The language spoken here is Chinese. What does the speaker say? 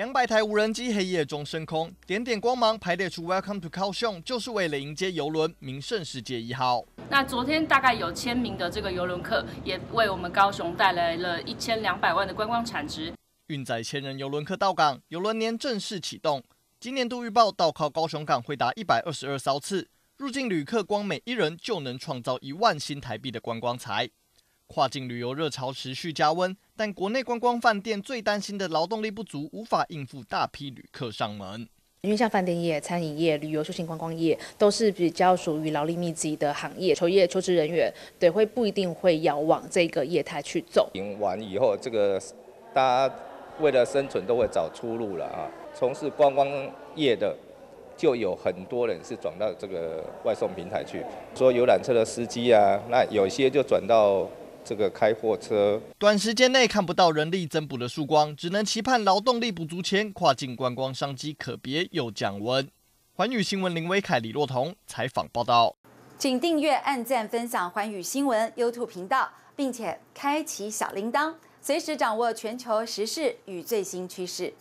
两百台无人机黑夜中升空，点点光芒排列出 Welcome to 高雄，就是为了迎接游轮名胜世界一号。那昨天大概有千名的这个游轮客，也为我们高雄带来了一千两百万的观光产值。运载千人游轮客到港，游轮年正式启动。今年度预报到靠高雄港会达一百二十二艘次，入境旅客光每一人就能创造一万新台币的观光财。跨境旅游热潮持续加温，但国内观光饭店最担心的劳动力不足，无法应付大批旅客上门。因为像饭店业、餐饮业、旅游休闲观光业都是比较属于劳力密集的行业，求业求职人员对会不一定会要往这个业态去走。赢完以后，这个大家为了生存都会找出路了啊。从事观光业的就有很多人是转到这个外送平台去，说游览车的司机啊，那有些就转到。这个开货车，短时间内看不到人力增补的曙光，只能期盼劳动力补足前，跨境观光商机可别又降温。环宇新闻林威凯、李若彤采访报道。请订阅、按赞、分享环宇新闻 YouTube 频道，并且开启小铃铛，随时掌握全球时事与最新趋势。